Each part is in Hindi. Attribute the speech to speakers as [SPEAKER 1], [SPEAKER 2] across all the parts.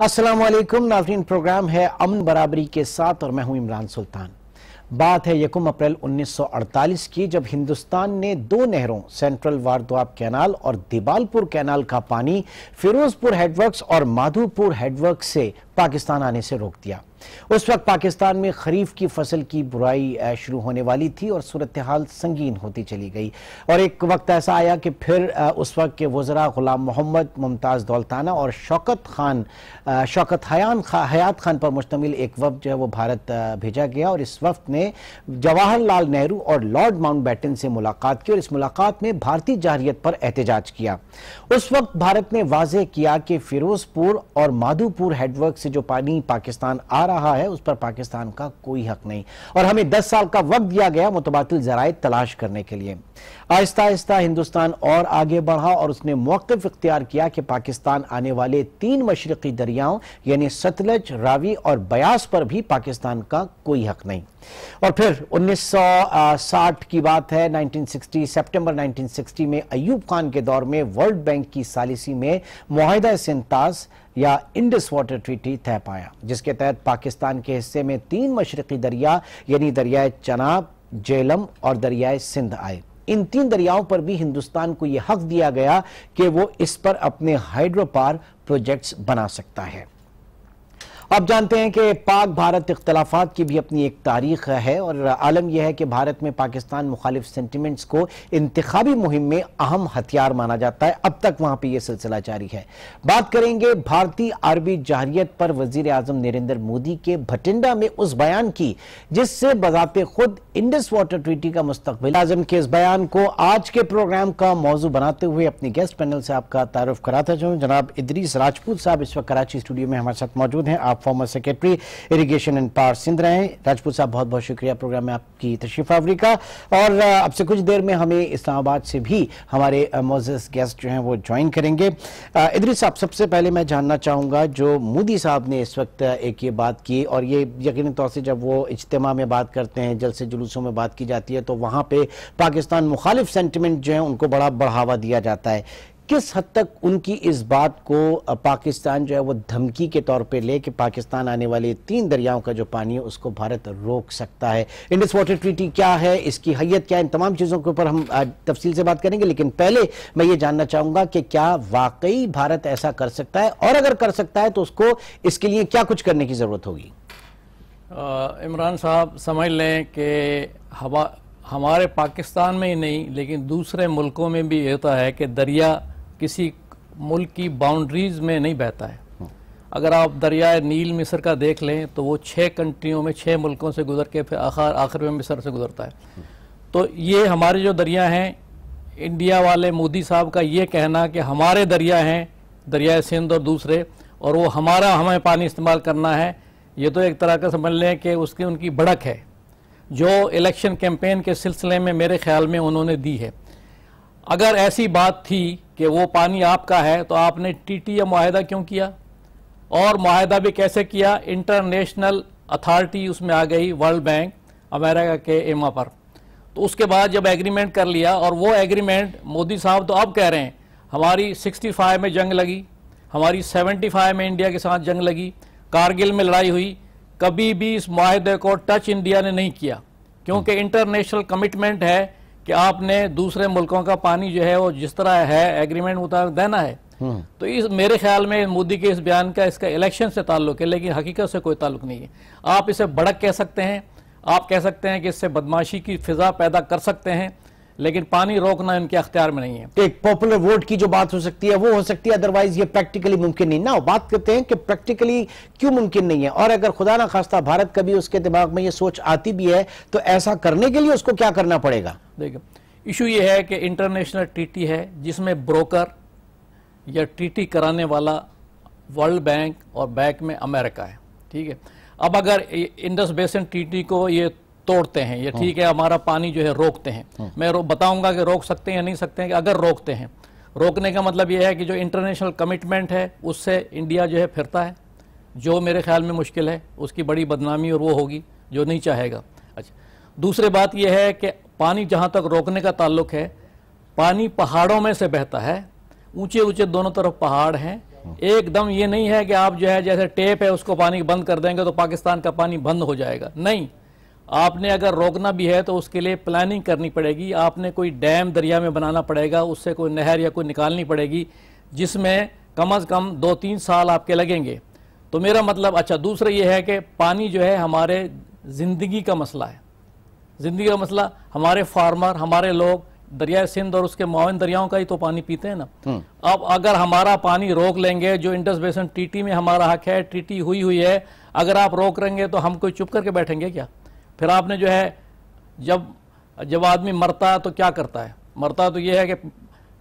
[SPEAKER 1] अस्सलाम वालेकुम नाजरीन, प्रोग्राम है अमन बराबरी के साथ और मैं हूँ इमरान सुल्तान। बात है यकुम अप्रैल 1948 की, जब हिंदुस्तान ने दो नहरों, सेंट्रल वारद्वाब कैनाल और दिबालपुर कैनाल का पानी, फिरोजपुर हेडवर्क्स और माधोपुर हेडवर्क्स से पाकिस्तान आने से रोक दिया। उस वक्त पाकिस्तान में खरीफ की फ़सल की बुराई शुरू होने वाली थी और सूरत हाल संगीन होती चली गई। और एक वक्त ऐसा आया कि फिर उस वक्त के वजरा गुलाम मोहम्मद मुमताज़ दौलताना और शौकत खान शौकत हयान खा, हयात खान पर मुश्तमिल एक वक्त जो है वो भारत भेजा गया और इस वक्त ने जवाहरलाल नेहरू और लॉर्ड माउंट बैटन से मुलाकात की और इस मुलाकात में भारतीय जारियत पर एहतजाज किया। उस वक्त भारत ने वाजे किया कि फिरोजपुर और माधोपुर हेडवर्क से जो पानी पाकिस्तान आ रहा है, उस पर पाकिस्तान का कोई हक नहीं। और हमें दस साल का वक्त दिया गया मुतबादल जराए तलाश करने के लिए। आहिस्ता आहिस्ता हिंदुस्तान और आगे बढ़ा और उसने मौकफ इख्तियार किया कि पाकिस्तान आने वाले तीन मशरकी दरियाओं, यानी सतलज, रावी और बयास पर भी पाकिस्तान का कोई हक नहीं। और फिर 1960 की बात है 1960 सितंबर 1960 में अयूब खान के दौर में वर्ल्ड बैंक की सालिसी में माहिदा सिंताज या इंडस वाटर ट्रीटी तय पाया, जिसके तहत पाकिस्तान के हिस्से में तीन मशरकी दरिया, यानी दरियाए चनाब, जेलम और दरियाए सिंध आए। इन तीन दरियाओं पर भी हिंदुस्तान को यह हक दिया गया कि वो इस पर अपने हाइड्रोपार प्रोजेक्ट्स बना सकता है। अब जानते हैं कि पाक भारत इख्तलाफात की भी अपनी एक तारीख है और आलम यह है कि भारत में पाकिस्तान मुखालिफ सेंटिमेंट्स को इंतबी मुहिम में अहम हथियार माना जाता है। अब तक वहाँ पर यह सिलसिला जारी है। बात करेंगे भारतीय अरबी जाहरीत पर वज़ीर आज़म नरेंद्र मोदी के भटिंडा में उस बयान की, जिससे बजाते खुद इंडस वाटर ट्रीटी का मुस्तबिल आज़म के इस बयान को आज के प्रोग्राम का मौजू बनाते हुए अपने गेस्ट पैनल से आपका तारुफ कराता चाहूँ जनाब इदरीस राजपूत साहब इस वक्त कराची स्टूडियो में हमारे साथ मौजूद हैं। आप आप former secretary irrigation and power Sindh रहे राजपूत साहब, बहुत बहुत शुक्रिया प्रोग्राम में आपकी तशरीफ़ आवरी का। और अब से कुछ देर में हमें इस्लामाबाद से भी हमारे मोजस गेस्ट जो हैं वो ज्वाइन करेंगे। इदरीस साहब, सबसे पहले मैं जानना चाहूँगा जो मोदी साहब ने इस वक्त एक ये बात की, और ये यकीन तौर से जब वो इज्तम में बात करते हैं जलसे जुलूसों में बात की जाती है तो वहाँ पर पाकिस्तान मुखालिफ सेंटिमेंट जो है उनको बड़ा बढ़ावा दिया जाता है। किस हद तक उनकी इस बात को पाकिस्तान जो है वो धमकी के तौर पे ले कि पाकिस्तान आने वाले तीन दरियाओं का जो पानी है, उसको भारत रोक सकता है? इंडस वाटर ट्रीटी क्या है? इसकी हैत क्या है? इन तमाम चीज़ों के ऊपर हम तफसील से बात करेंगे, लेकिन पहले मैं ये जानना चाहूँगा कि क्या वाकई भारत ऐसा कर सकता है? और अगर कर सकता है तो उसको, इसके लिए क्या कुछ करने की ज़रूरत होगी?
[SPEAKER 2] इमरान साहब, समझ लें कि हवा, हमारे पाकिस्तान में ही नहीं, लेकिन दूसरे मुल्कों में भी होता है कि दरिया किसी मुल्क की बाउंड्रीज में नहीं बहता है। अगर आप दरियाए नील मिस्र का देख लें तो वो छः कंट्रियों में छः मुल्कों से गुजर के फिर आखिर आखिर में मिस्र से गुजरता है। तो ये हमारे जो दरिया हैं, इंडिया वाले मोदी साहब का ये कहना कि हमारे दरिया हैं दरियाए सिंध और दूसरे, और वो हमारा, हमें पानी इस्तेमाल करना है। ये तो एक तरह का समझ लें कि उसकी उनकी भड़क है। जो इलेक्शन कैंपेन के सिलसिले में मेरे ख्याल में उन्होंने दी है। अगर ऐसी बात थी कि वो पानी आपका है तो आपने टीटी या माहिदा क्यों किया? और माहिदा भी कैसे किया? इंटरनेशनल अथॉरिटी उसमें आ गई वर्ल्ड बैंक अमेरिका के एमा पर। तो उसके बाद जब एग्रीमेंट कर लिया और वो एग्रीमेंट मोदी साहब तो अब कह रहे हैं हमारी 65 में जंग लगी हमारी 75 में इंडिया के साथ जंग लगी कारगिल में लड़ाई हुई कभी भी इस माहे को टच इंडिया ने नहीं किया। क्योंकि इंटरनेशनल कमिटमेंट है कि आपने दूसरे मुल्कों का पानी जो है वो जिस तरह है एग्रीमेंट मुताबिक देना है हम्म। तो इस मेरे ख्याल में मोदी के इस बयान का इसका इलेक्शन से ताल्लुक है लेकिन हकीकत से कोई ताल्लुक नहीं है आप इसे भड़क कह सकते हैं आप कह सकते हैं कि इससे बदमाशी की फिजा पैदा कर सकते हैं लेकिन पानी रोकना इनके अख्तियार में नहीं है।
[SPEAKER 1] एक पॉपुलर वोट की जो बात हो सकती है वो हो सकती है अदरवाइज़ ये प्रैक्टिकली मुमकिन नहीं। ना बात करते हैं कि प्रैक्टिकली क्यों मुमकिन नहीं है। और अगर खुदा ना खास्ता भारत कभी उसके दिमाग में ये सोच आती भी है तो ऐसा करने के लिए उसको क्या करना पड़ेगा?
[SPEAKER 2] देखिए इशू ये है कि इंटरनेशनल ट्रीटी है जिसमें ब्रोकर या ट्रीटी कराने वाला वर्ल्ड बैंक और बैंक में अमेरिका है। ठीक है? अब अगर इंडस बेसन ट्रीटी को ये तोड़ते हैं ये ठीक है हमारा पानी जो है रोकते हैं। मैं रो, बताऊँगा कि रोक सकते हैं या नहीं सकते हैं कि अगर रोकते हैं। रोकने का मतलब यह है कि जो इंटरनेशनल कमिटमेंट है उससे इंडिया जो है फिरता है। जो मेरे ख्याल में मुश्किल है उसकी बड़ी बदनामी और वो होगी जो नहीं चाहेगा। अच्छा दूसरी बात यह है कि पानी जहाँ तक रोकने का ताल्लुक है पानी पहाड़ों में से बहता है। ऊँचे ऊँचे दोनों तरफ़ पहाड़ हैं। एकदम ये नहीं है कि आप जो है जैसे टेप है उसको पानी बंद कर देंगे तो पाकिस्तान का पानी बंद हो जाएगा। नहीं आपने अगर रोकना भी है तो उसके लिए प्लानिंग करनी पड़ेगी। आपने कोई डैम दरिया में बनाना पड़ेगा उससे कोई नहर या कोई निकालनी पड़ेगी जिसमें कम अज़ कम दो तीन साल आपके लगेंगे। तो मेरा मतलब अच्छा दूसरा ये है कि पानी जो है हमारे ज़िंदगी का मसला है। ज़िंदगी का मसला हमारे फार्मर हमारे लोग दरिया सिंध और उसके मावन दरियाओं का ही तो पानी पीते हैं ना। हम्म। अब अगर हमारा पानी रोक लेंगे जो इंडस बेसन टीटी में हमारा हक है टीटी हुई हुई है अगर आप रोक लेंगे तो हम कोई चुप करके बैठेंगे क्या? फिर आपने जो है, जब जब आदमी मरता है तो क्या करता है? मरता तो ये है कि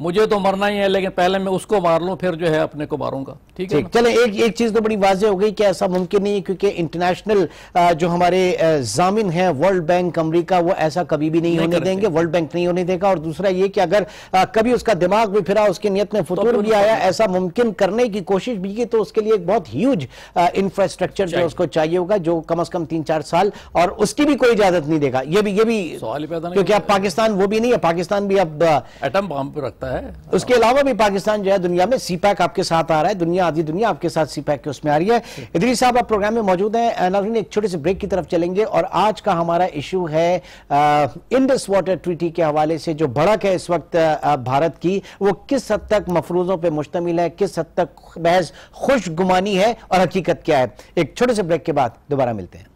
[SPEAKER 2] मुझे तो मरना ही है लेकिन पहले मैं उसको मार लूँ फिर जो है अपने को मारूँगा। ठीक है
[SPEAKER 1] चले एक एक चीज़ तो बड़ी वाजे हो गई कि ऐसा मुमकिन नहीं है क्योंकि इंटरनेशनल जो हमारे जामिन है वर्ल्ड बैंक अमेरिका वो ऐसा कभी भी नहीं, नहीं होने देंगे वर्ल्ड बैंक नहीं होने देगा और दूसरा ये कि अगर कभी उसका दिमाग भी फिरा उसकी नियत में तो फतूर भी आया ऐसा मुमकिन करने की कोशिश भी की तो उसके लिए एक बहुत ह्यूज इंफ्रास्ट्रक्चर जो उसको चाहिए होगा जो कम अज कम तीन चार साल और उसकी भी कोई इजाज़त नहीं देगा। ये भी ये भी सवाल क्योंकि अब पाकिस्तान वो भी नहीं है पाकिस्तान भी अब
[SPEAKER 2] एटम बम रखता सकता है।
[SPEAKER 1] उसके अलावा भी पाकिस्तान जो है दुनिया में सी पैक आपके साथ आ रहा है, दुनिया, आधी दुनिया आपके साथ सी पैक के उसमें आ रही है। इधरी साहब, आप प्रोग्राम में मौजूद हैं। नाजरीन, एक छोटे से ब्रेक की तरफ़ चलेंगे और आज का हमारा इशू है इंडस वाटर ट्रीटी के हवाले से जो भड़क है इस वक्त भारत की, वो किस हद तक मफरूजों पर मुश्तमिल है, किस हद तक बहस खुशगुमानी है और हकीकत क्या है? एक छोटे से ब्रेक के बाद दोबारा मिलते हैं।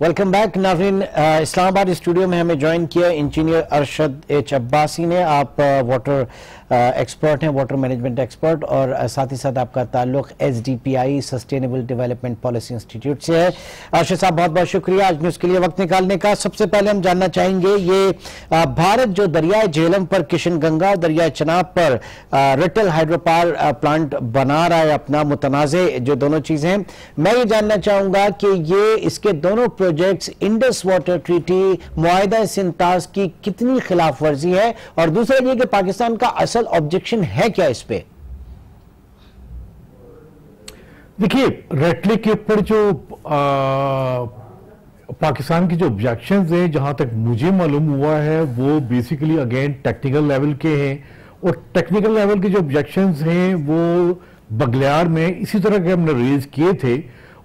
[SPEAKER 1] वेलकम बैक नाजरीन इस्लामाबाद स्टूडियो में हमें ज्वाइन किया इंजीनियर अरशद एच अब्बासी ने। आप वाटर uh, एक्सपर्ट हैं वाटर मैनेजमेंट एक्सपर्ट और साथ ही साथ आपका ताल्लुक S D P I sustainable development policy institute से है। आशिष साहब बहुत बहुत शुक्रिया आज न्यूज़ के लिए वक्त निकालने का। सबसे पहले हम जानना चाहेंगे ये भारत जो दरियाए झेलम पर किशन गंगा और दरियाए चनाब पर रिटल हाइड्रो पावर प्लांट बना रहा है अपना मुतनाज़ जो दोनों चीज़ें हैं। मैं ये जानना चाहूँगा कि ये इसके दोनों प्रोजेक्ट्स इंडस वाटर ट्रीटी मुआदा सिंताज की कितनी खिलाफ वर्जी है? और दूसरा ये कि पाकिस्तान का असल ऑब्जेक्शन है क्या इस पे?
[SPEAKER 3] देखिए रेटली के ऊपर जो आ, पाकिस्तान की जो ऑब्जेक्शन हैं जहाँ तक मुझे मालूम हुआ है वो बेसिकली अगेन टेक्निकल लेवल के हैं। और टेक्निकल लेवल के जो ऑब्जेक्शन हैं वो बगलियार में इसी तरह के हमने रेज किए थे।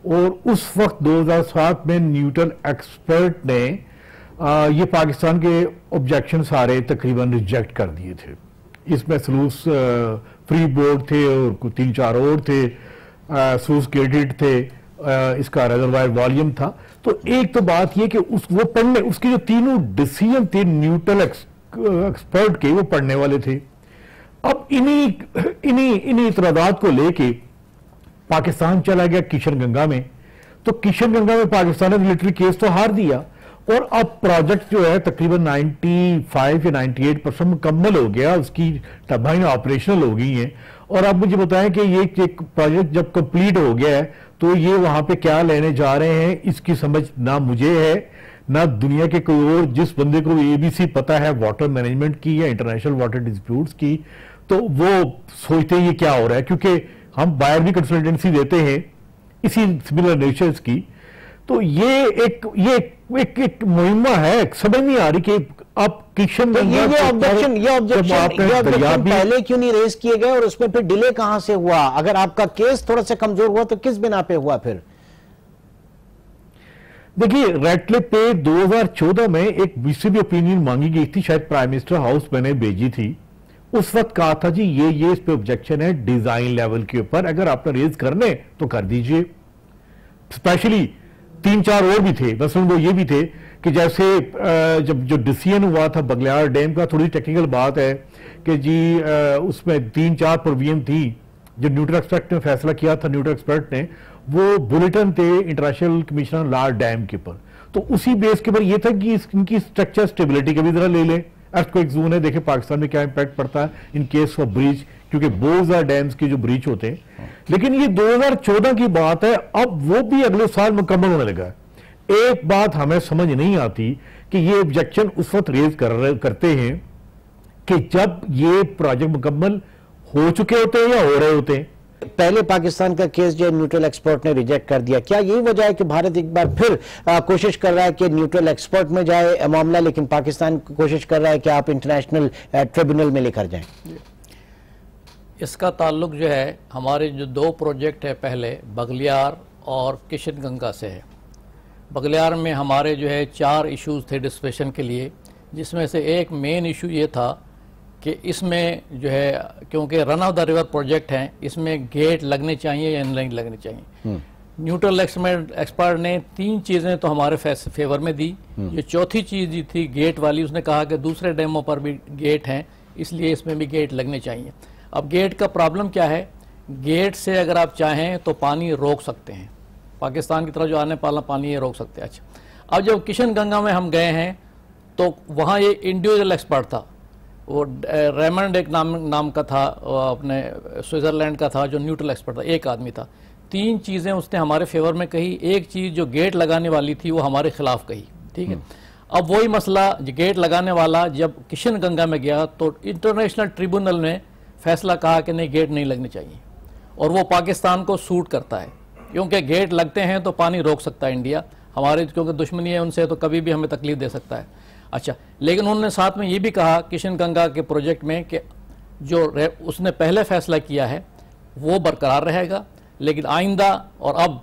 [SPEAKER 3] और उस वक्त 2007 में न्यूट्रल एक्सपर्ट ने आ, ये पाकिस्तान के ऑब्जेक्शन सारे तकरीबन रिजेक्ट कर दिए थे। इसमें सलूस फ्री बोर्ड थे और तीन चार और थे सलूस क्रेडिट थे इसका रिजर्वायर वॉल्यूम था। तो एक तो बात यह कि उस वो पढ़ने उसके जो तीनों डिसीज़न थे न्यूट्रल एक्सपर्ट के वो पढ़ने वाले थे। अब इन्हीं इन्हीं इन्हीं इतरादात को लेके पाकिस्तान चला गया किशन गंगा में। तो किशन गंगा में पाकिस्तान ने मिलिट्री केस तो हार दिया और अब प्रोजेक्ट जो है तकरीबन 95 या 98 परसेंट मुकम्मल हो गया। उसकी टर्बाइन ऑपरेशनल हो गई है। और अब मुझे बताएँ कि ये एक प्रोजेक्ट जब कंप्लीट हो गया है तो ये वहाँ पे क्या लेने जा रहे हैं, इसकी समझ ना मुझे है, ना दुनिया के कोई और, जिस बंदे को एबीसी पता है वाटर मैनेजमेंट की या इंटरनेशनल वाटर डिस्प्यूट्स की तो वो सोचते ये क्या हो रहा है। क्योंकि हम बायर भी कंसल्टेंसी देते हैं इसी सिमिलर नेचर्स की। तो ये एक ये एक, एक मुहिमा है समझ नहीं आ रही कि आप किशन
[SPEAKER 1] तो ये ये ऑब्जेक्शन ये ऑब्जेक्शन ये ऑब्जेक्शन पहले क्यों नहीं रेज किए गए और उसमें फिर डिले कहाँ से हुआ? अगर आपका केस थोड़ा सा कमज़ोर हुआ तो किस बिना पे हुआ फिर?
[SPEAKER 3] देखिए क्लिप पे 2014 में एक बीसीबी ओपिनियन मांगी गई थी शायद प्राइम मिनिस्टर हाउस मैंने भेजी थी। उस वक्त कहा था जी, ये ये इस पे ऑब्जेक्शन है डिज़ाइन लेवल के ऊपर, अगर आपने रेज करने तो कर दीजिए। स्पेशली तीन चार और भी थे मसलन वो ये भी थे, कि जैसे जब जो डिसीज़न हुआ था बगलियार डैम का, थोड़ी टेक्निकल बात है, कि जी उसमें तीन चार प्रोविज़न थी, जो न्यूट्रल एक्सपर्ट ने फैसला किया था न्यूट्रल एक्सपर्ट ने, वो बुलेटिन थे इंटरनेशनल कमिश्नर लाल डैम के ऊपर। तो उसी बेस के ऊपर ये था कि इनकी स्ट्रक्चर स्टेबिलिटी का भी जरा ले लें। अर्थ को एक जोन है देखे पाकिस्तान में क्या इंपैक्ट पड़ता है इन केस ऑफ़ ब्रीच क्योंकि बोज डैम्स के जो ब्रीच होते हैं। लेकिन ये 2014 की बात है, अब वो भी अगले साल मुकम्मल होने लगा एक बात हमें समझ नहीं आती कि ये ऑब्जेक्शन उस वक्त रेज कर रहे, करते हैं कि जब ये प्रोजेक्ट मुकम्मल हो चुके होते हैं या हो रहे होते हैं।
[SPEAKER 1] पहले पाकिस्तान का केस जो न्यूट्रल एक्सपोर्ट ने रिजेक्ट कर दिया। क्या यही वजह है कि भारत एक बार फिर कोशिश कर रहा है कि न्यूट्रल एक्सपोर्ट में जाए मामला, लेकिन पाकिस्तान कोशिश कर रहा है कि आप इंटरनेशनल ट्रिब्यूनल में लेकर जाएँ।
[SPEAKER 2] इसका ताल्लुक जो है, हमारे जो दो प्रोजेक्ट है पहले, बगलियार और किशन गंगा से है। बगलियार में हमारे जो है चार इश्यूज़ थे डिस्कशन के लिए, जिसमें से एक मेन इशू ये था कि इसमें जो है क्योंकि run of the river project हैं इसमें गेट लगने चाहिए या नहीं लगने चाहिए? न्यूट्रल एक्समेंट एक्सपर्ट ने तीन चीज़ें तो हमारे फेवर में दी। जो चौथी चीज़ थी गेट वाली उसने कहा कि दूसरे डैमों पर भी गेट हैं इसलिए इसमें भी गेट लगने चाहिए। अब गेट का प्रॉब्लम क्या है? गेट से अगर आप चाहें तो पानी रोक सकते हैं। पाकिस्तान की तरफ़ जो आने वाला पानी ये रोक सकते हैं। अच्छा। अब जब किशन गंगा में हम गए हैं तो वहाँ ये इंडिविजुअल एक्सपर्ट था। वो रेमंड एक नाम नाम का था अपने स्विट्ज़रलैंड का था जो न्यूट्रल एक्सपर्ट था एक आदमी था। तीन चीज़ें उसने हमारे फेवर में कही एक चीज़ जो गेट लगाने वाली थी वो हमारे खिलाफ कही ठीक है? हम्म। अब वही मसला गेट लगाने वाला जब किशन गंगा में गया तो इंटरनेशनल ट्रिब्यूनल ने फैसला कहा कि नहीं गेट नहीं लगने चाहिए और वो पाकिस्तान को सूट करता है। क्योंकि गेट लगते हैं तो पानी रोक सकता है इंडिया हमारे क्योंकि दुश्मनी है उनसे तो कभी भी हमें तकलीफ़ दे सकता है। अच्छा लेकिन उन्होंने साथ में ये भी कहा किशन गंगा के प्रोजेक्ट में कि जो उसने पहले फैसला किया है वो बरकरार रहेगा लेकिन आइंदा और अब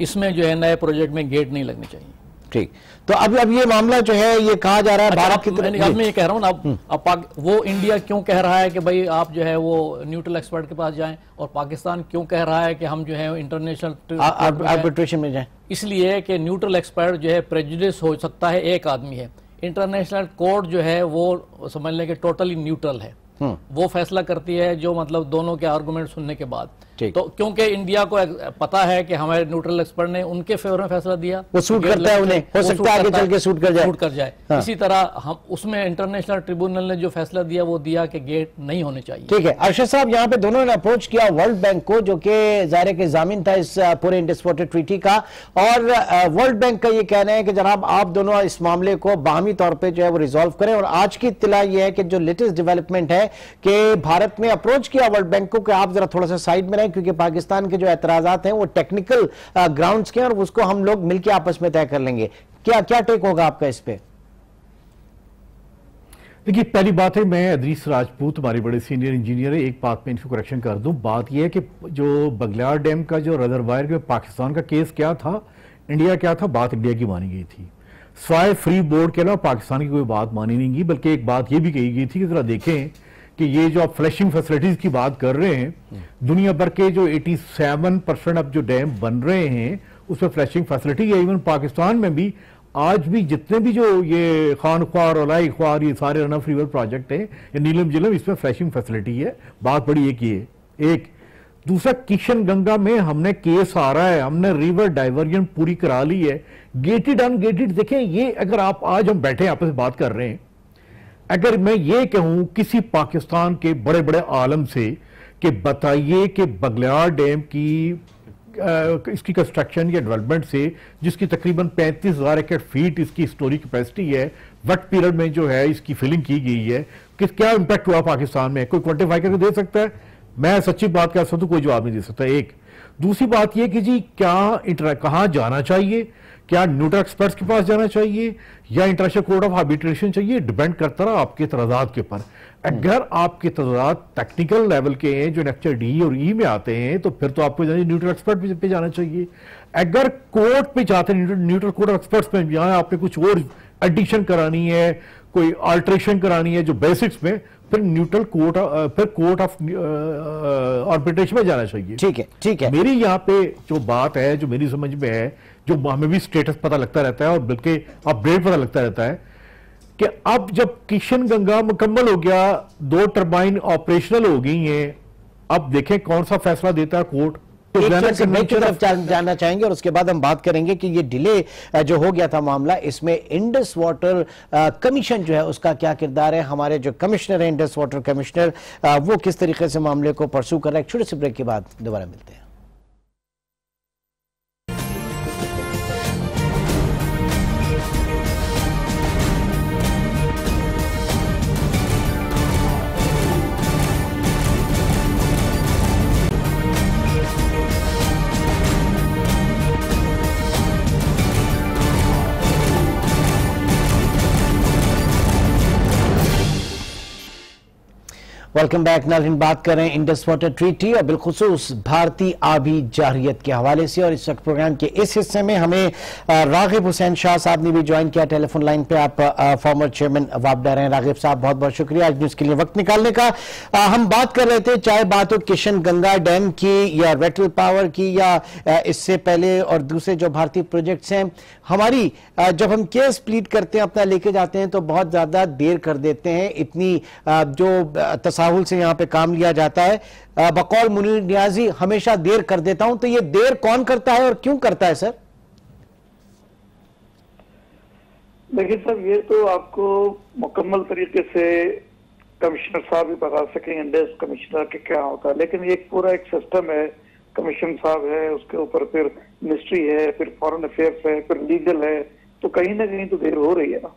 [SPEAKER 2] इसमें जो है नए प्रोजेक्ट में गेट नहीं लगने चाहिए।
[SPEAKER 1] ठीक। तो अब अब ये मामला जो है ये कहा जा रहा है
[SPEAKER 2] अच्छा, भारत की तरफ़ अब मैं ये कह रहा हूँ ना अब हम्म। अब वो इंडिया क्यों कह रहा है कि भाई आप जो है वो न्यूट्रल एक्सपर्ट के पास जाएँ और पाकिस्तान क्यों कह रहा है कि हम जो है इंटरनेशनल
[SPEAKER 1] आर्बिट्रेशन में जाएँ।
[SPEAKER 2] इसलिए कि न्यूट्रल एक्सपर्ट जो है प्रेजुडिस हो सकता है एक आदमी है। इंटरनेशनल कोर्ट जो है वो समझ लें कि टोटली न्यूट्रल है हम्म। वो फैसला करती है जो मतलब दोनों के आर्गूमेंट सुनने के बाद तो क्योंकि इंडिया को पता है कि हमारे न्यूट्रल एक्सपर्ट ने उनके फेवर में फैसला दिया
[SPEAKER 1] वो सूट करता है उन्हें। हो सकता है आगे चल के सूट कर जाए।
[SPEAKER 2] सूट कर जाए। हाँ। इसी तरह हम उसमें इंटरनेशनल ट्रिब्यूनल ने जो फैसला दिया वो दिया कि गेट नहीं होने चाहिए।
[SPEAKER 1] ठीक है। अरशद साहब यहाँ पे दोनों ने अप्रोच किया वर्ल्ड बैंक को जो कि जारे के जामिन था इस पूरे इंडिस्पोर्टेड ट्रीटी का। और वर्ल्ड बैंक का ये कहना है कि जनाब आप दोनों इस मामले को बाहमी तौर पर जो है वो रिजोल्व करें। और आज की इतला यह है कि जो लेटेस्ट डेवलपमेंट है कि भारत ने अप्रोच किया वर्ल्ड बैंक को कि आप जरा थोड़ा सा साइड में रहें। क्योंकि पाकिस्तान के जो एतराजात हैं, वो टेक्निकल ग्राउंड्स के और उसको हम लोग मिलकर आपस में तय कर लेंगे। क्या क्या टेक होगा आपका इस पे?
[SPEAKER 3] देखिए, पहली बात है, मैं अदरीस राजपूत, हमारे बड़े सीनियर इंजीनियर है, एक बात में इनको करेक्शन कर दूँ। बात यह है कि जो बगलियार डैम का, जो रिजर्वायर के, पाकिस्तान का केस क्या था? इंडिया क्या था? बात इंडिया की मानी गई थी। स्वाय फ्री बोर्ड के अलावा पाकिस्तान की कोई बात मानी नहीं गई, बल्कि एक बात यह भी कही गई थी कि जरा देखें कि ये जो आप फ्लैशिंग फैसिलिटीज़ की बात कर रहे हैं दुनिया भर के जो 87 परसेंट अब जो डैम बन रहे हैं उसमें फ्लैशिंग फैसिलिटी है इवन पाकिस्तान में भी आज भी जितने भी जो ये खान ख्वार अलाई ख्वार ये सारे रन ऑफ़ रिवर प्रोजेक्ट हैं ये नीलम जिलम इसमें फ्लैशिंग फैसिलिटी है। बात बड़ी एक ये एक दूसरा किशन गंगा में हमने केस आ रहा है हमने रिवर डाइवर्जन पूरी करा ली है। गेटेड अनगेटेड देखें ये अगर आप आज हम बैठे आपस बात कर रहे हैं अगर मैं ये कहूँ किसी पाकिस्तान के बड़े बड़े आलम से कि बताइए कि बगलियार डैम की इसकी कंस्ट्रक्शन या डेवलपमेंट से जिसकी तकरीबन पैंतीस हज़ार एकड़ फीट इसकी स्टोरी कैपेसिटी है वट पीरियड में जो है इसकी फिलिंग की गई है कि क्या इंपैक्ट हुआ पाकिस्तान में? कोई क्वान्टिफाई करके दे सकता है? मैं सच्ची बात कह सकता हूँ, कोई जवाब नहीं दे सकता, एक। दूसरी बात यह कि जी, क्या इंटर कहाँ जाना चाहिए? क्या न्यूट्रल एक्सपर्ट्स के पास जाना चाहिए या इंटरनेशनल कोर्ट ऑफ़ आर्बिट्रेशन चाहिए? डिपेंड करता रहा आपके तजाद के ऊपर। अगर आपके तजाद टेक्निकल लेवल के हैं जो नेक्चर डी और ई में आते हैं तो फिर तो आपको न्यूट्रल एक्सपर्ट पे जाना चाहिए। अगर कोर्ट पे जाते हैं न्यूट्रल कोर्ट ऑफ़ एक्सपर्ट्स में जहाँ आपने कुछ और एडिशन करानी है कोई अल्ट्रेशन करानी है जो बेसिक्स में फिर न्यूट्रल कोर्ट फिर कोर्ट ऑफ़ आर्बिट्रेशन में जाना चाहिए।
[SPEAKER 1] ठीक है ठीक है।
[SPEAKER 3] मेरी यहाँ पे जो बात है जो मेरी समझ में है जो हमें भी स्टेटस पता लगता रहता है और बल्कि अपडेट पता लगता रहता है कि अब जब किशन गंगा मुकम्मल हो गया दो टर्बाइन ऑपरेशनल हो गई हैं अब देखें कौन सा फैसला देता है कोर्ट
[SPEAKER 1] तो तरफ़ जानना चाहेंगे और उसके बाद हम बात करेंगे कि ये डिले जो हो गया था मामला इसमें इंडस वाटर कमीशन जो है उसका क्या किरदार है? हमारे जो कमिश्नर है इंडस वाटर कमिश्नर वो किस तरीके से मामले को परसू कर रहे हैं? छोटे से ब्रेक के बाद दोबारा मिलते हैं। Welcome back. नाजरीन बात कर रहे इंडस वाटर ट्रीटी और बिलखसूस भारतीय आबी जारियत के हवाले से। और इस वक्त प्रोग्राम के इस हिस्से में हमें रागिब हुसैन शाह साहब ने भी ज्वाइन किया। टेलीफोन लाइन पे आप फॉर्मर चेयरमैन वापडर हैं। रागिब साहब बहुत बहुत शुक्रिया आज न्यूज़ के लिए वक्त निकालने का। आ, हम बात कर रहे थे चाहे बात हो किशन गंगा डैम की या रेटल पावर की या इससे पहले और दूसरे जो भारतीय प्रोजेक्ट्स हैं। हमारी जब हम केस प्लीट करते हैं अपना लेके जाते हैं तो बहुत ज़्यादा देर कर देते हैं। इतनी जो तसाहुल से यहाँ पे काम लिया जाता है। बकौल मुनीर न्याजी हमेशा देर कर देता हूँ तो ये देर कौन करता है और क्यों करता है, सर?
[SPEAKER 4] देखिए सर, ये तो आपको मुकम्मल तरीके से कमिश्नर साहब भी बता सकें इंडेस कमिश्नर के क्या होता है, लेकिन ये पूरा एक सिस्टम है। कमीशन साहब है, उसके ऊपर फिर मिनिस्ट्री है, फिर फॉरेन अफेयर्स है, फिर लीगल है तो कहीं ना कहीं तो देर हो रही है ना।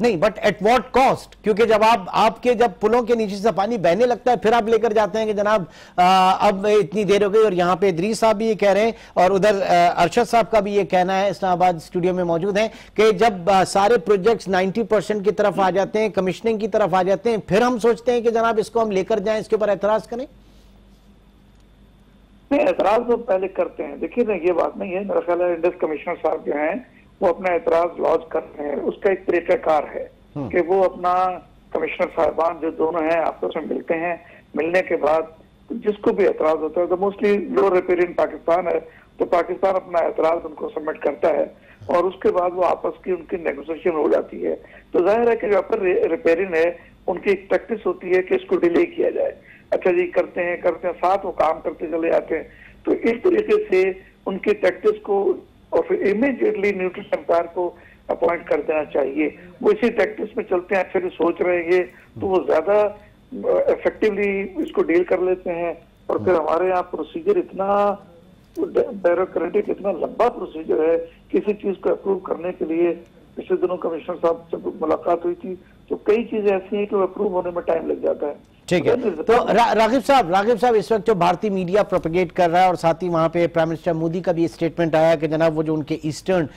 [SPEAKER 1] नहीं बट एट वॉट कॉस्ट क्योंकि जब आप आपके जब पुलों के नीचे से पानी बहने लगता है फिर आप लेकर जाते हैं कि जनाब अब इतनी देर हो गई और यहाँ पे दरी साहब भी ये कह रहे हैं और उधर अरशद साहब का भी ये कहना है इस्लामाबाद स्टूडियो में मौजूद है कि जब आ, सारे प्रोजेक्ट्स 90 परसेंट की तरफ़ आ जाते हैं कमिश्निंग की तरफ़ आ जाते हैं फिर हम सोचते हैं कि जनाब इसको हम लेकर जाए इसके ऊपर एतराज़ करें?
[SPEAKER 4] एतराज़ तो पहले करते हैं। देखिए ना ये बात नहीं है। मेरा ख्याल है इंडस कमिश्नर साहब जो हैं वो अपना एतराज़ लॉन्च कर रहे हैं। उसका एक तरीकाकार है हम्म। कि वो अपना कमिश्नर साहबान जो दोनों हैं आपस में मिलते हैं। मिलने के बाद जिसको भी एतराज़ होता है तो मोस्टली लो रिपेरियन पाकिस्तान है तो पाकिस्तान अपना एतराज़ उनको सबमिट करता है। और उसके बाद वो आपस की उनकी नेगोशिएशन हो जाती है। तो ज़ाहिर है कि जो अपर रिपेयरिंग है उनकी एक प्रैक्टिस होती है कि इसको डिले किया जाए। अच्छा जी करते हैं करते हैं साथ वो काम करते चले जाते हैं। तो इस तरीके से उनकी प्रैक्टिस को और फिर इमीडिएटली न्यूट्रिशन एम्पायर को अपॉइंट कर देना चाहिए। वो इसी टैक्टिस में चलते हैं, फिर सोच रहे हैं तो वो ज़्यादा इफेक्टिवली इसको डील कर लेते हैं। और फिर हमारे यहाँ प्रोसीजर इतना ब्यूरोक्रेटिक इतना लंबा प्रोसीजर है, किसी चीज़ को अप्रूव करने के लिए। पिछले दिनों कमिश्नर साहब से मुलाकात हुई थी तो कई चीज़ें ऐसी हैं कि अप्रूव होने में टाइम लग जाता है।
[SPEAKER 1] ठीक है। तो रा, रागिब साहब रागिब साहब इस वक्त जो भारतीय मीडिया प्रोपगेट कर रहा है और साथ ही वहाँ पे प्राइम मिनिस्टर मोदी का भी स्टेटमेंट आया कि जनाब वो जो उनके ईस्टर्न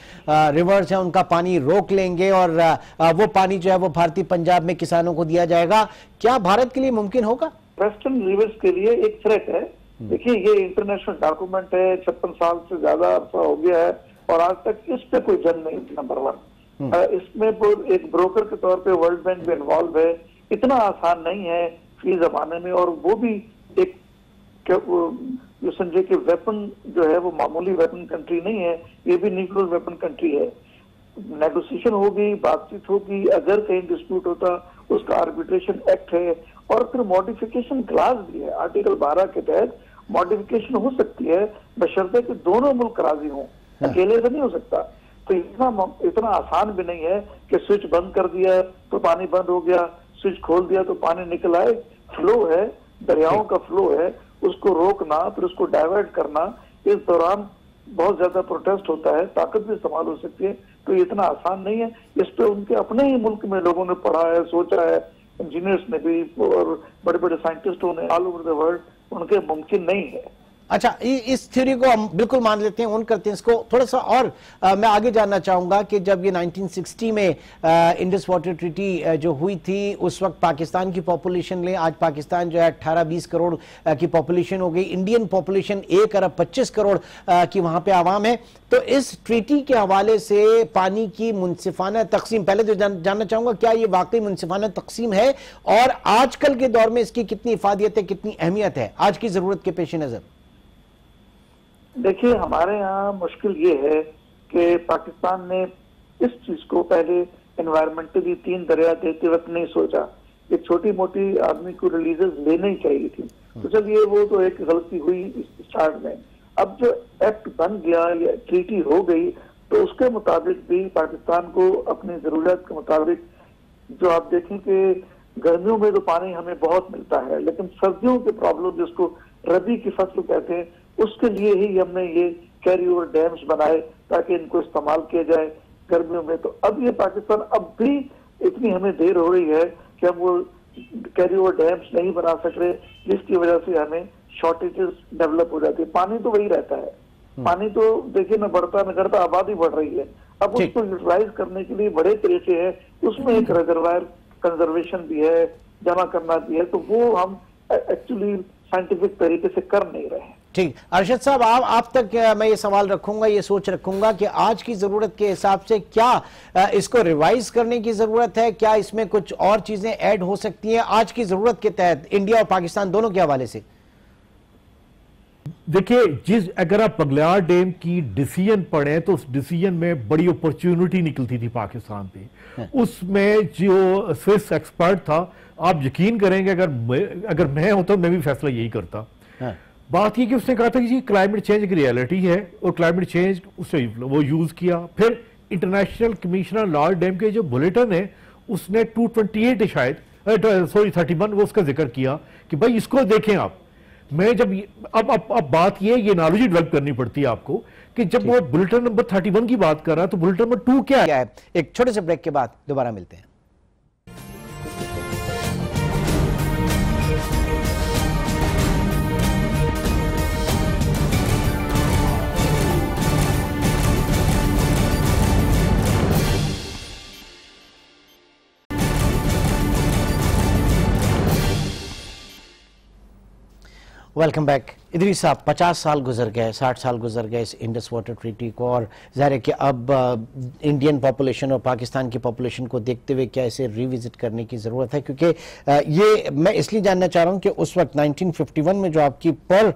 [SPEAKER 1] रिवर्स है उनका पानी रोक लेंगे और आ, वो पानी जो है वो भारतीय पंजाब में किसानों को दिया जाएगा। क्या भारत के लिए मुमकिन होगा?
[SPEAKER 4] वेस्टर्न रिवर्स के लिए एक थ्रेट है। हम्म। देखिए ये इंटरनेशनल डॉक्यूमेंट है छप्पन साल से ज़्यादा हो गया है और आज तक इस पे कोई जन नहीं नंबर वन हम्म। इसमें एक ब्रोकर के तौर पे वर्ल्ड बैंक भी इन्वॉल्व है। इतना आसान नहीं है। फ़ी जमाने में और वो भी एक जो संजय के वेपन जो है वो मामूली वेपन कंट्री नहीं है ये भी न्यूक्लियर वेपन कंट्री है। नेगोशिएशन होगी बातचीत होगी अगर कहीं डिस्प्यूट होता उसका आर्बिट्रेशन एक्ट है और फिर मॉडिफिकेशन क्लास भी है। आर्टिकल 12 के तहत मॉडिफिकेशन हो सकती है बशर्ते कि दोनों मुल्क राज़ी हों। हाँ। अकेले से नहीं हो सकता। तो इतना इतना आसान भी नहीं है कि स्विच बंद कर दिया तो पानी बंद हो गया स्विच खोल दिया तो पानी निकल आए फ्लो है, दरियाओं का फ्लो है, उसको रोकना, फिर उसको डाइवर्ट करना, इस दौरान बहुत ज़्यादा प्रोटेस्ट होता है, ताकत भी इस्तेमाल हो सकती है तो ये इतना आसान नहीं है। इस पर उनके अपने ही मुल्क में लोगों ने पढ़ा है, सोचा है इंजीनियर्स ने भी, और बड़े बड़े साइंटिस्टों ने ऑल ओवर द वर्ल्ड उनके मुमकिन नहीं है।
[SPEAKER 1] अच्छा इस थ्योरी को हम बिल्कुल मान लेते हैं उन करते हैं इसको। थोड़ा सा और आ, मैं आगे जानना चाहूँगा कि जब ये 1960 में इंडस वाटर ट्रीटी जो हुई थी उस वक्त पाकिस्तान की पॉपुलेशन ले आज पाकिस्तान जो है 18-20 करोड़ आ, की पॉपुलेशन हो गई। इंडियन पॉपुलेशन एक अरब 25 करोड़ आ, की वहाँ पे आवाम है। तो इस ट्रीटी के हवाले से पानी की मुनसिफाना तकसीम पहले तो जान, जानना चाहूँगा क्या ये वाकई मुनसिफाना तकसीम है? और आजकल के दौर में इसकी कितनी इफादियत है कितनी अहमियत है? आज की ज़रूरत के पेश नज़र।
[SPEAKER 4] देखिए हमारे यहाँ मुश्किल ये है कि पाकिस्तान ने इस चीज़ को पहले इन्वायरमेंटली तीन दरिया देते वक्त नहीं सोचा। एक छोटी मोटी आदमी को रिलीजेस लेनी चाहिए थी। तो चलिए वो तो एक गलती हुई स्टार्ट में। अब जो एक्ट बन गया या ट्रीटी हो गई तो उसके मुताबिक भी पाकिस्तान को अपनी ज़रूरत के मुताबिक जो आप देखें कि गर्मियों में तो पानी हमें बहुत मिलता है लेकिन सर्दियों के प्रॉब्लम जिसको रबी की फ़सल कहते हैं उसके लिए ही हमने ये कैरी ओवर डैम्स बनाए ताकि इनको इस्तेमाल किया जाए गर्मियों में। तो अब ये पाकिस्तान अब भी इतनी हमें देर हो रही है कि हम वो कैरी ओवर डैम्स नहीं बना सक रहे जिसकी वजह से हमें शॉर्टेजेस डेवलप हो जाती है। पानी तो वही रहता है। हम्म। पानी तो देखिए ना बढ़ता न करता आबादी बढ़ रही है। अब उसको यूटिलाइज करने के लिए बड़े तरीके हैं। उसमें एक रिजर्वायर कंजर्वेशन भी है जमा करना भी है। तो वो हम एक्चुअली साइंटिफिक तरीके से कर नहीं रहे हैं।
[SPEAKER 1] ठीक। अरशद साहब आप आप तक मैं ये सवाल रखूँगा ये सोच रखूँगा कि आज की ज़रूरत के हिसाब से क्या इसको रिवाइज करने की ज़रूरत है? क्या इसमें कुछ और चीज़ें ऐड हो सकती हैं? आज की ज़रूरत के तहत इंडिया और पाकिस्तान दोनों के हवाले से।
[SPEAKER 3] देखिए जिस अगर आप बगलियार डैम की डिसीज़न पढ़े तो उस डिसीज़न में बड़ी अपॉर्चुनिटी निकलती थी पाकिस्तान पे। उसमें जो स्विस एक्सपर्ट था आप यकीन करेंगे अगर मैं अगर मैं होता मैं भी फैसला यही करता।
[SPEAKER 1] हाँ।
[SPEAKER 3] बात ये कि उसने कहा था कि जी क्लाइमेट चेंज एक रियलिटी है और क्लाइमेट चेंज उसने वो यूज़ किया। फिर इंटरनेशनल कमिश्नर लाल डैम के जो बुलेटिन है उसने 228 शायद सॉरी 31 वो उसका ज़िक्र किया कि भाई इसको देखें आप। मैं जब अब अब अब बात ये ये नॉलेज डेवलप करनी पड़ती है आपको कि जब वो बुलेटिन नंबर 31 की बात कर रहा है तो बुलेटिन नंबर टू क्या है?
[SPEAKER 1] एक छोटे से ब्रेक के बाद दोबारा मिलते हैं। वेलकम बैक इधरी साहब, पचास साल गुजर गए, साठ साल गुजर गए इस इंडस वाटर ट्रीटी को और ज़ाहिर है कि अब इंडियन पॉपुलेशन और पाकिस्तान की पॉपुलेशन को देखते हुए क्या इसे रिविजिट करने की ज़रूरत है? क्योंकि ये मैं इसलिए जानना चाह रहा हूँ कि उस वक्त 1951 में जो आपकी पर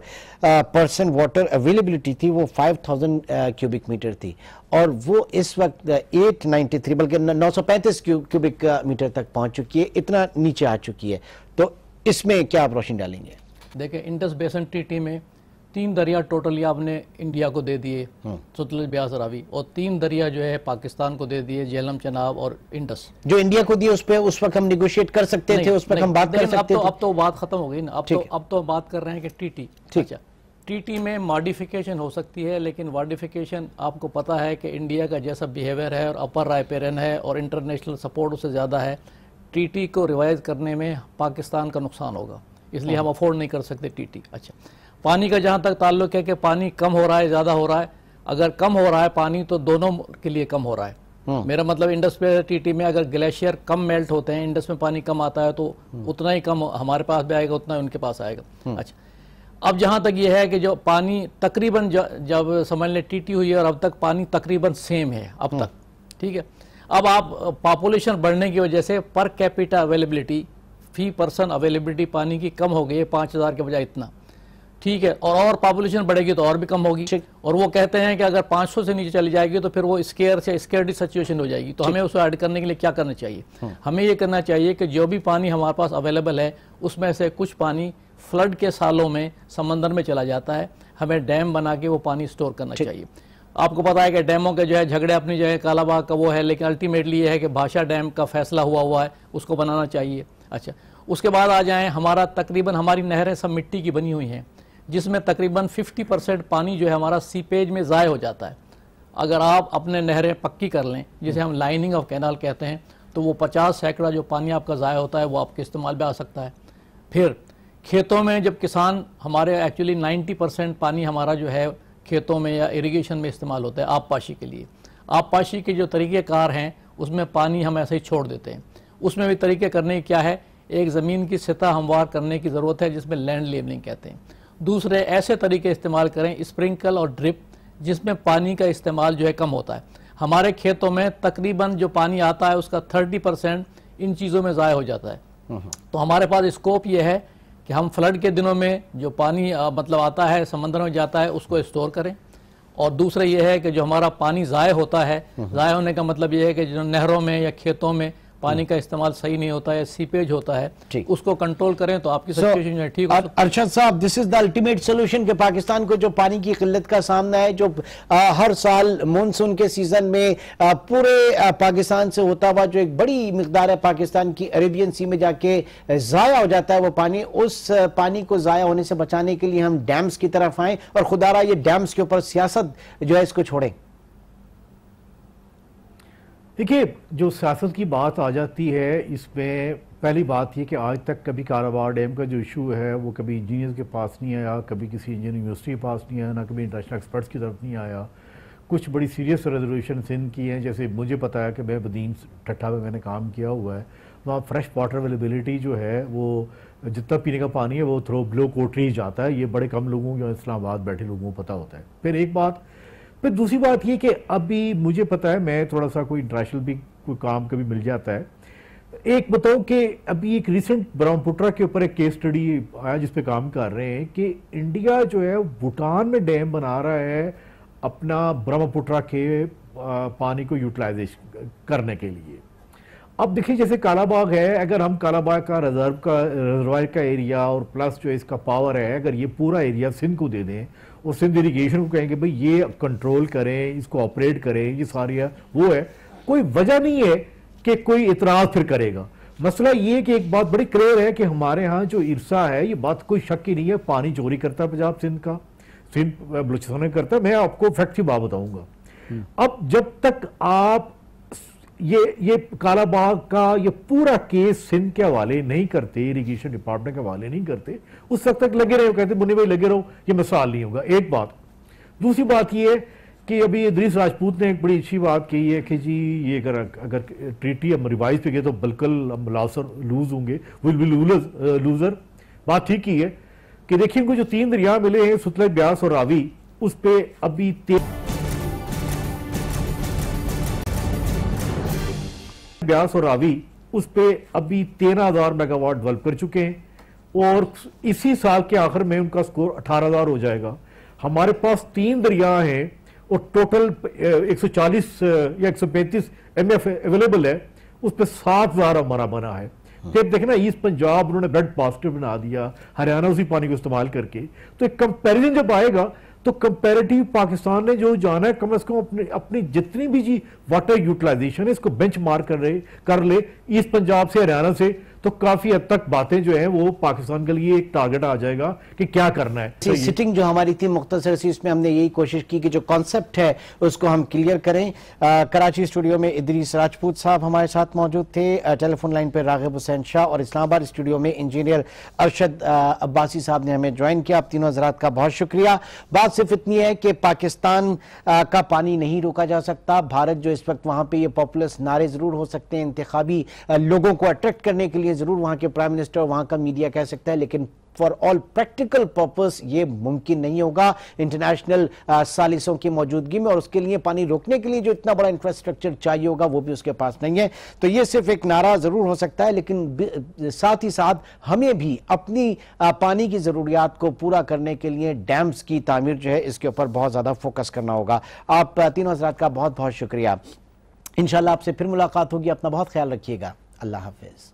[SPEAKER 1] पर्सन वाटर अवेलेबिलिटी थी वो 5000 क्यूबिक मीटर थी और वो इस वक्त एट नाइन्टी थ्री बल्कि नौ सौ पैंतीस क्यूबिक मीटर तक पहुँच चुकी है, इतना नीचे आ चुकी है। तो इसमें क्या आप रोशनी डालेंगे?
[SPEAKER 2] देखिए इंडस बेसन ट्रीटी में तीन दरिया टोटली आपने इंडिया को दे दिए सतलुज ब्यास रावी और तीन दरिया जो है पाकिस्तान को दे दिए जेलम चनाब और इंडस।
[SPEAKER 1] जो इंडिया को दिए उस पर उस वक्त हम निगोशिएट कर सकते थे उस पर हम बात कर सकते
[SPEAKER 2] अब तो अब तो बात खत्म हो गई ना। अब तो अब तो बात कर रहे हैं कि टीटी
[SPEAKER 1] ठीक।
[SPEAKER 2] अच्छा टीटी में मॉडिफिकेशन हो सकती है लेकिन मॉडिफिकेशन आपको पता है कि इंडिया का जैसा बिहेवियर है और अपर रायपेरन है और इंटरनेशनल सपोर्ट उससे ज़्यादा है टीटी को रिवाइज करने में पाकिस्तान का नुकसान होगा। इसलिए हम अफोर्ड नहीं कर सकते टीटी। अच्छा पानी का जहाँ तक ताल्लुक है कि पानी कम हो रहा है ज़्यादा हो रहा है। अगर कम हो रहा है पानी तो दोनों के लिए कम हो रहा है। मेरा मतलब इंडस पे टीटी में अगर ग्लेशियर कम मेल्ट होते हैं इंडस में पानी कम आता है तो उतना ही कम हमारे पास भी आएगा उतना ही उनके पास आएगा। अच्छा अब जहाँ तक ये है कि जो पानी तकरीबन जब समझ लें टीटी हुई है और अब तक पानी तकरीबन सेम है अब तक। ठीक है? अब आप पॉपुलेशन बढ़ने की वजह से पर कैपिटा अवेलेबिलिटी फ़ी पर्सन अवेलेबिलिटी पानी की कम हो गई है पाँच हज़ार के बजाय इतना। ठीक है और और पॉपुलेशन बढ़ेगी तो और भी कम होगी। और वो कहते हैं कि अगर 500 से नीचे चली जाएगी तो फिर वो स्केयर से स्केयर्ड सिचुएशन हो जाएगी। तो हमें उसको ऐड करने के लिए क्या करना चाहिए? हमें ये करना चाहिए कि जो भी पानी हमारे पास अवेलेबल है उसमें से कुछ पानी फ्लड के सालों में समंदर में चला जाता है। हमें डैम बना के वो पानी स्टोर करना चाहिए। आपको पता है कि डैमों के जो है झगड़े अपनी जगह कालाबाग का वो है लेकिन अल्टीमेटली ये है कि भाषा डैम का फैसला हुआ हुआ है उसको बनाना चाहिए। अच्छा उसके बाद आ जाएँ, हमारा तकरीबन हमारी नहरें सब मिट्टी की बनी हुई हैं, जिसमें तकरीबन 50 परसेंट पानी जो है हमारा सीपेज में ज़ाय हो जाता है। अगर आप अपने नहरें पक्की कर लें, जिसे हम लाइनिंग ऑफ़ कैनाल कहते हैं तो वो 50 सैकड़ा जो पानी आपका ज़ाय होता है, वो आपके इस्तेमाल में आ सकता है। फिर, खेतों में जब किसान, हमारे एक्चुअली 90 परसेंट पानी हमारा जो है, खेतों में या इरिगेशन में इस्तेमाल होता है, आबपाशी के लिए। आबपाशी के जो तरीक़ेकार हैं, उसमें पानी हम ऐसे ही छोड़ देते हैं। उसमें भी तरीके करने क्या है? एक ज़मीन की सतह हमवार करने की ज़रूरत है जिसमें लैंड लेवलिंग कहते हैं। दूसरे ऐसे तरीके इस्तेमाल करें स्प्रिंकल और ड्रिप जिसमें पानी का इस्तेमाल जो है कम होता है। हमारे खेतों में तकरीबन जो पानी आता है उसका 30 परसेंट इन चीज़ों में ज़ाय हो जाता है। तो हमारे पास स्कोप ये है कि हम फ्लड के दिनों में जो पानी मतलब आता है समंदर में जाता है उसको स्टोर करें। और दूसरा ये है कि जो हमारा पानी ज़ाय होता है ज़ाय होने का मतलब ये है कि जो नहरों में या खेतों में पानी का इस्तेमाल सही नहीं होता है सीपेज होता है उसको कंट्रोल करें तो आपकी
[SPEAKER 1] So,
[SPEAKER 2] सिचुएशन है ठीक हो
[SPEAKER 1] अर- अरशद साहब this is the ultimate solution कि पाकिस्तान को जो पानी की किल्लत का सामना है जो आ, हर साल मानसून के सीज़न में आ, पूरे आ, पाकिस्तान से होता हुआ जो एक बड़ी मकदार है पाकिस्तान की अरेबियन सी में जाके जाया हो जाता है वो पानी। उस पानी को जाया होने से बचाने के लिए हम डैम्स की तरफ़ आए और खुदारा ये डैम्स के ऊपर सियासत जो है इसको छोड़ें।
[SPEAKER 3] देखिए, जो सियासत की बात आ जाती है, इसमें पहली बात ये कि आज तक कभी कारोबार डैम का जो इशू है, वो कभी इंजीनियर के पास नहीं आया, कभी किसी इंजीनियर यूनिवर्सिटी के पास नहीं आया, ना कभी इंटरनेशनल एक्सपर्ट्स की तरफ़ नहीं आया। कुछ बड़ी सीरियस रेजोल्यूशन सिंध की हैं, जैसे मुझे पता है कि मैं बदीन ठट्ठा में मैंने काम किया हुआ है, वहाँ फ्रेश वाटर अवेलेबिलिटी जो है, वो जितना पीने का पानी है, वो थ्रो ब्लो कोटरी जाता है, ये बड़े कम लोगों को इस्लामाबाद बैठे लोगों को पता होता है। फिर एक बात फिर दूसरी बात ये कि अभी मुझे पता है, मैं थोड़ा सा कोई इंटरनेशनल भी कोई काम कभी मिल जाता है। एक बताऊँ कि अभी एक रिसेंट ब्रह्मपुत्रा के ऊपर एक केस स्टडी आया जिस पे काम कर रहे हैं कि इंडिया जो है, भूटान में डैम बना रहा है अपना ब्रह्मपुत्रा के पानी को यूटिलाइजेशन करने के लिए। अब देखिए, जैसे कालाबाग है, अगर हम कालाबाग का रिज़र्व का रिजर्वायर का एरिया और प्लस जो इसका पावर है, अगर ये पूरा एरिया सिंध को दे दें और सिंध इरीगेशन को कहेंगे भाई ये कंट्रोल करें इसको ऑपरेट करें ये सारी है, वो है। कोई वजह नहीं है कि कोई इतराज फिर करेगा। मसला ये कि एक बात बड़ी क्लियर है कि हमारे यहाँ जो इर्सा है ये बात कोई शक ही नहीं है पानी चोरी करता है पंजाब सिंध का। सिंध बलूचिस्तान करता है मैं आपको फैक्ट की बात बताऊँगा। हम्म। अब जब तक आप ये ये कालाबाग का, ये पूरा केस सिंध के हवाले नहीं करते इरीगेशन डिपार्टमेंट के हवाले नहीं करते, उस वक्त तक लगे रहे कहते मुन्नी भाई लगे रहो, ये मिसाल नहीं होगा। एक बात। दूसरी बात ये कि अभी इद्रीस राजपूत ने एक बड़ी अच्छी बात कही है कि जी, ये अगर अगर ट्रीटी हम रिवाइज पे गए तो बिल्कुल हम लासर लूज होंगे। विल बी लूजर बात ठीक ही है कि देखिए, इनको जो तीन दरिया मिले हैं सुतले ब्यास और रावी, उस पर अभी ब्यास और रावी उस पर अभी तेरह हज़ार मेगावाट डेवलप कर चुके हैं और इसी साल के आखिर में उनका स्कोर अठारह हज़ार हो जाएगा। हमारे पास तीन दरिया हैं और टोटल 140 या 135 एमएफ अवेलेबल है। उस पर सात हज़ार हमारा बना है। फिर देखना ईस्ट पंजाब उन्होंने ब्लड पॉजिटिव बना दिया, हरियाणा उसी पानी को इस्तेमाल करके। तो एक कंपैरिजन जब आएगा तो कंपेरेटिव पाकिस्तान ने जो जाना है, कम अज कम अपने, अपनी जितनी भी जी वाटर यूटिलाइजेशन है, इसको बेंच मार्क कर रहे, कर ले, ईस्ट पंजाब से हरियाणा से। तो काफ़ी हद तक बातें जो है वो पाकिस्तान के लिए एक टारगेट आ जाएगा कि क्या करना है।
[SPEAKER 1] तो सिटिंग जो हमारी थी मुख्तर सी इसमें हमने यही कोशिश की कि जो कॉन्सेप्ट है उसको हम क्लियर करें। आ, कराची स्टूडियो में इदरीस राजपूत साहब हमारे साथ मौजूद थे। टेलीफोन लाइन पर रागिब हुसैन शाह और इस्लामाबाद स्टूडियो में इंजीनियर अरशद अब्बासी साहब ने हमें ज्वाइन किया। आप तीनों हजरात का बहुत शुक्रिया। बात सिर्फ़ इतनी है कि पाकिस्तान का पानी नहीं रोका जा सकता। भारत जो इस वक्त वहाँ पर ये पॉपुलस नारे ज़रूर हो सकते हैं इंतबी लोगों को अट्रैक्ट करने के लिए। ज़रूर वहाँ के प्राइम मिनिस्टर वहाँ का मीडिया कह सकता है लेकिन फॉर ऑल प्रैक्टिकल पर्पस ये मुमकिन नहीं होगा इंटरनेशनल सालिसों की मौजूदगी में और उसके लिए पानी रोकने के लिए जो इतना बड़ा इंफ्रास्ट्रक्चर चाहिए होगा वो भी उसके पास नहीं है। तो ये सिर्फ़ एक नारा ज़रूर हो सकता है लेकिन साथ ही साथ हमें भी अपनी आ, पानी की जरूरियात को पूरा करने के लिए डैम्स की तामीर जो है इसके ऊपर बहुत ज़्यादा फोकस करना होगा। आप तीनों हजरात का बहुत बहुत शुक्रिया। इंशाल्लाह आपसे फिर मुलाकात होगी अपना बहुत ख्याल रखिएगा। अल्लाह हाफिज़।